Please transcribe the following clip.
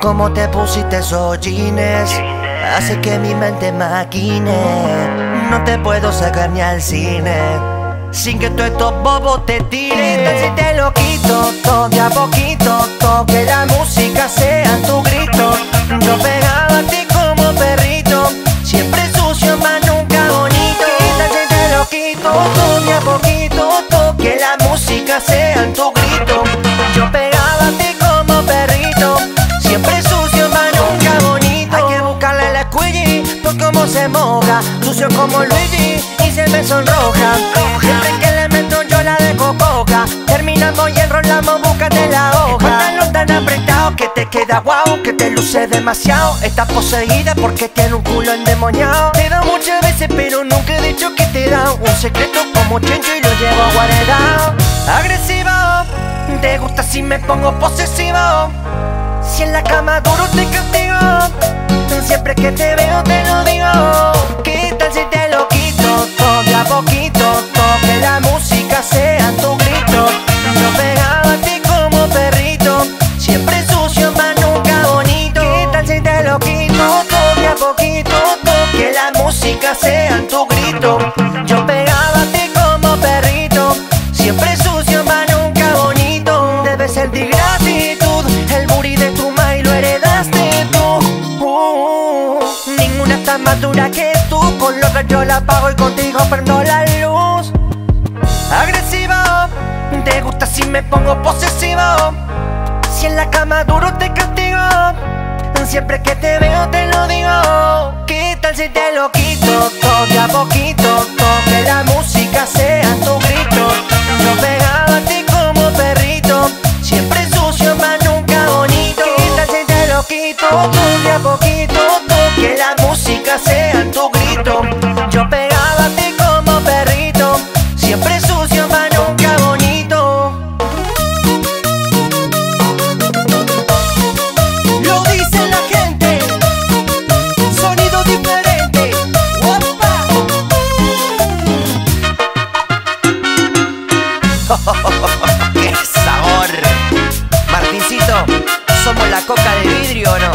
como te pusiste esos jeans Hace que mi mente maquine. No te puedo sacar ni al cine. Sin que todos estos bobos te tiren. Si te lo quito todo a poquito todo Que la música sea tu grito cómo se moja Sucio como Luigi y se me sonroja. Siempre que le meto yo la dejo coca Terminamos y enrolamos, búscate la hoja. Pantalón tan apretado que te queda guau Que te luce demasiado. Estás poseída porque tiene un culo endemoniado. Te da muchas veces pero nunca he dicho que te da Un secreto como chencho y lo llevo guardado. Agresivo Te gusta si me pongo posesivo. Si en la cama duro te castigo Siempre que te veo te lo digo ¿Qué tal si te lo quito? Todo a poquito todo Que la música sea tu grito Yo pegaba a ti como perrito Siempre sucio más nunca bonito ¿Qué tal si te lo quito? Todo a poquito todo Que la música sea tu grito más dura que tú. Con lo que yo la pago y contigo prendo la luz. Agresivo Te gusta si me pongo posesivo. Si en la cama duro te castigo Siempre que te veo te lo digo. ¿Qué tal si te lo quito? Todo de a poquito todo Que la música Siempre sucio, bonito Lo dice la gente Sonido diferente ¡Qué sabor! Martincito, somos la coca de vidrio, ¿no?